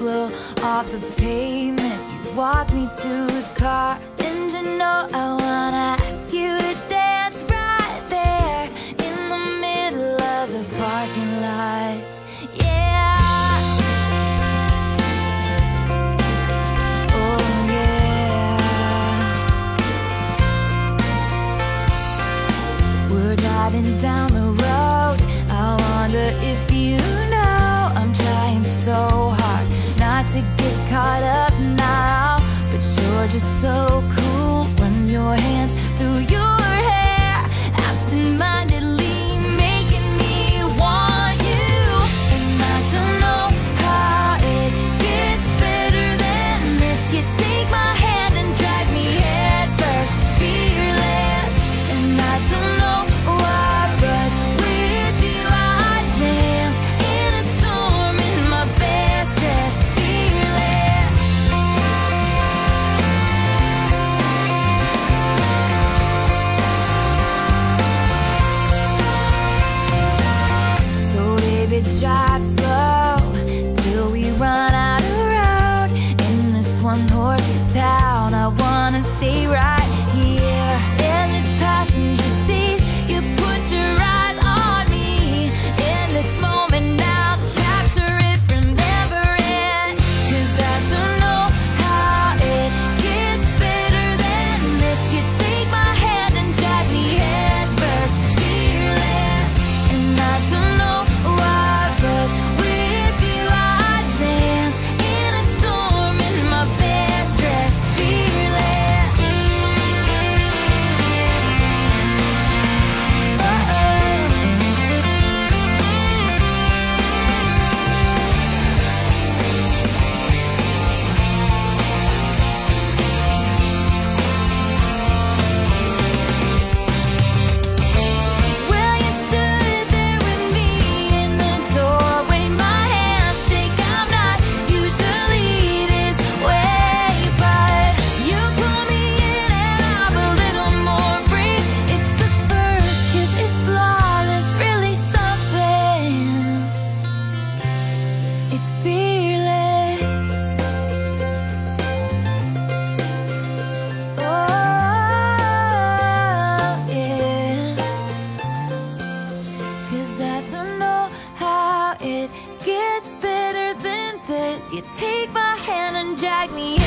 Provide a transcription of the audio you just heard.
glow off the pavement. You walk me to the car, and you know I wanna ask you to dance right there in the middle of the parking lot. Yeah. Oh, yeah. We're driving down the road. I wonder if you just so cool. Run your hands through your You take my hand and drag me